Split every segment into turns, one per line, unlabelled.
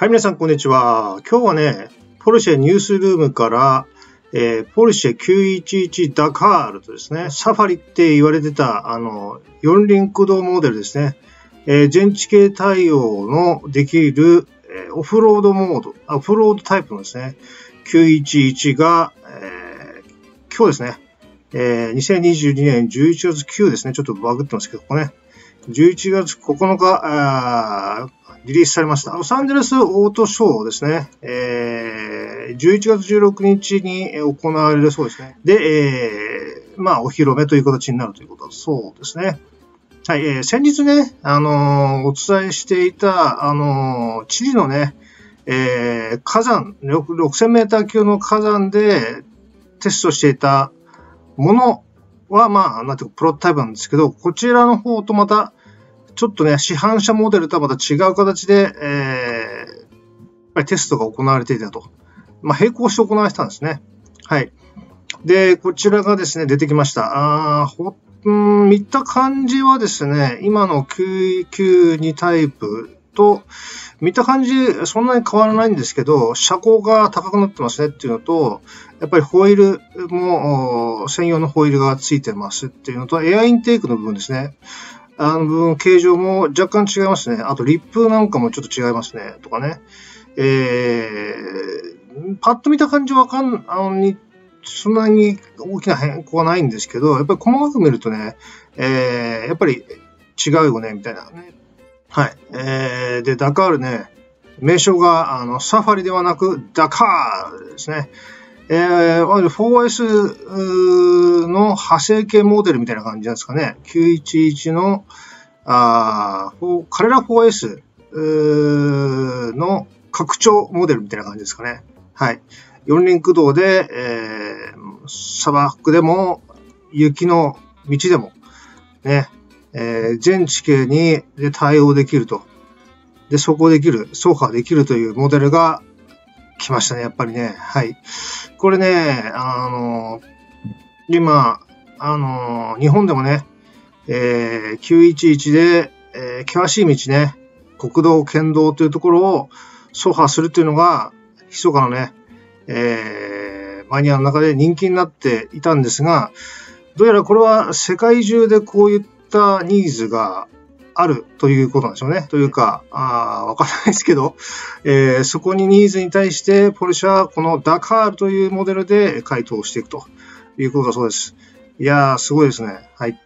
はい、皆さん、こんにちは。今日はね、ポルシェニュースルームから、えー、ポルシェ911ダカールとですね、サファリって言われてた、あの、四輪駆動モデルですね。えー、全地形対応のできる、えー、オフロードモード、オフロードタイプのですね、911が、えー、今日ですね、えー、2022年11月9ですね、ちょっとバグってますけど、ここね、11月9日、リリースされました。ロサンゼルスオートショーですね。えー、11月16日に行われるそうですね。で、えー、まあ、お披露目という形になるということだそうですね。はい、えー、先日ね、あのー、お伝えしていた、あのー、チリのね、えー、火山、6000メーター級の火山でテストしていたものは、まあ、なんていうか、プロトタイプなんですけど、こちらの方とまた、ちょっとね、市販車モデルとはまた違う形で、えー、やっぱりテストが行われていたと。まあ、並行して行われてたんですね。はい。で、こちらがですね、出てきました。あほ、ん、見た感じはですね、今の992タイプと、見た感じ、そんなに変わらないんですけど、車高が高くなってますねっていうのと、やっぱりホイールも、専用のホイールがついてますっていうのと、エアインテークの部分ですね。あの部分、形状も若干違いますね。あと、リップなんかもちょっと違いますね。とかね。えー、パッと見た感じわかん、あの、に、そんなに大きな変更はないんですけど、やっぱり細かく見るとね、えー、やっぱり違うよね、みたいな。はい。えー、で、ダカールね、名称が、あの、サファリではなく、ダカールですね。えー、4S の派生系モデルみたいな感じなんですかね。911の、あ彼ら 4S の拡張モデルみたいな感じですかね。はい。四輪駆動で、えー、砂漠でも、雪の道でも、ね、えー、全地形にで対応できると。で、走行できる、走破できるというモデルが来ましたね、やっぱりね。はい。これね、あの、今、あの、日本でもね、えー、911で、えー、険しい道ね、国道、県道というところを走破するというのが、密かなね、えー、マニアの中で人気になっていたんですが、どうやらこれは世界中でこういったニーズがあるということなんでしょうね。というか、あわからないですけど、えー、そこにニーズに対して、ポルシェはこのダカールというモデルで回答していくということだそうです。いやー、すごいですね。はい。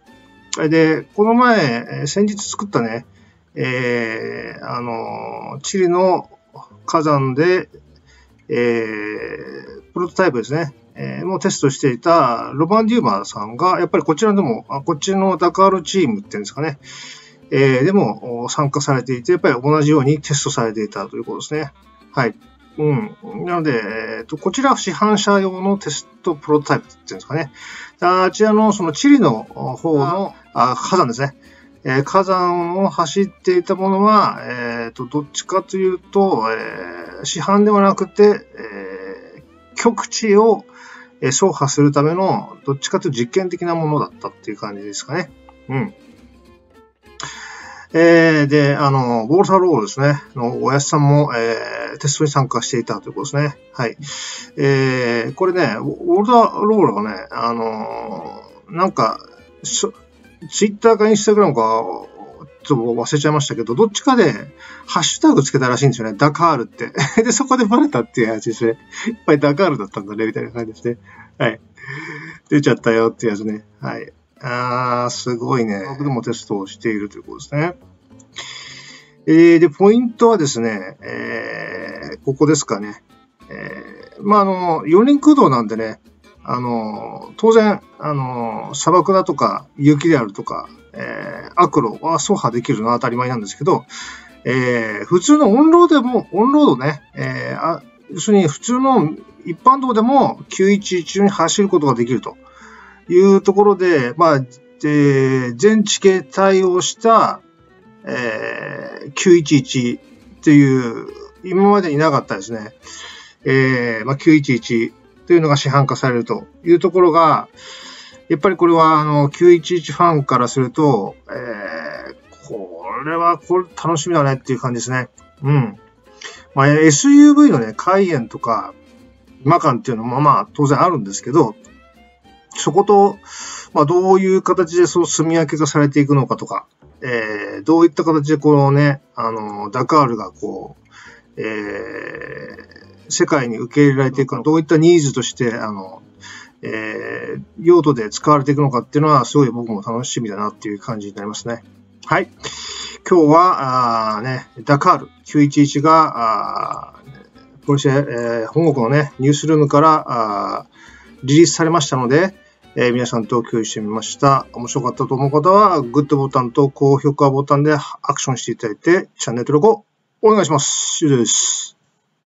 で、この前、先日作ったね、えー、あの、チリの火山で、えー、プロトタイプですね。えー、もうテストしていたロバン・デューマーさんが、やっぱりこちらでも、あこっちのダカールチームっていうんですかね、えー、でも参加されていて、やっぱり同じようにテストされていたということですね。はい。うん。なので、えっ、ー、と、こちらは市販車用のテストプロトタイプっていうんですかね。あちらのそのチリの方のあ火山ですね。えー、火山を走っていたものは、えっ、ー、と、どっちかというと、えー、市販ではなくて、えー、極地を走破するための、どっちかというと実験的なものだったっていう感じですかね。うん。えー、で、あの、ボールターロールですね、のおやすさんも、えー、テストに参加していたということですね。はい。えー、これね、ボールターロールがね、あのなんか、ツイッターかインスタグラムか、ちょっと忘れちゃいましたけど、どっちかで、ハッシュタグつけたらしいんですよね。ダカールって。で、そこでバレたっていうやつですね。やっぱりダカールだったんだね、みたいな感じですね。はい。出ちゃったよっていうやつね。はい。あー、すごいね。僕でもテストをしているということですね。えー、で、ポイントはですね、えー、ここですかね。えー、まあ、あの、四輪駆動なんでね、あの、当然、あの、砂漠だとか、雪であるとか、えー、悪路は走破できるのは当たり前なんですけど、えー、普通のオンロードでも、オンロードね、えー、あ要するに普通の一般道でも911に走ることができると。いうところで、まあ、で全地形対応した、えー、911っていう、今までになかったですね。えー、まあ、911というのが市販化されるというところが、やっぱりこれは、あの、911ファンからすると、えー、これは、これ楽しみだねっていう感じですね。うん。まあ、SUV のね、カイエンとか、マカンっていうのもまあ当然あるんですけど、そこと、まあどういう形でその住み分けがされていくのかとか、えー、どういった形でこのね、あの、ダカールがこう、えー、世界に受け入れられていくのかどういったニーズとして、あの、えー、用途で使われていくのかっていうのは、すごい僕も楽しみだなっていう感じになりますね。はい。今日は、あね、ダカール911が、あポルシェ、えー、本国のね、ニュースルームからあリリースされましたので、えー、皆さんと共有してみました。面白かったと思う方は、グッドボタンと高評価ボタンでアクションしていただいて、チャンネル登録をお願いします。以上です。